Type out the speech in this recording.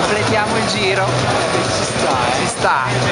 Completiamo il giro. Ci sta, eh? Ci sta.